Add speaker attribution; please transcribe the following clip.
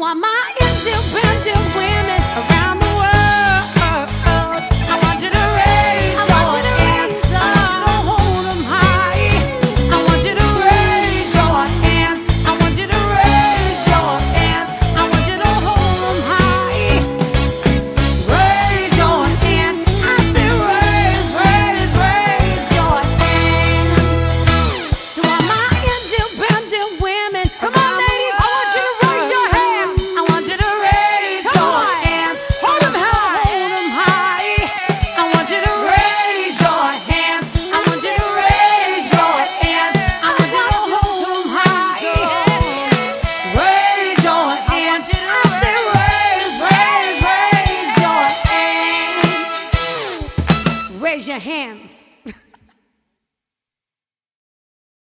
Speaker 1: want my raise your hands.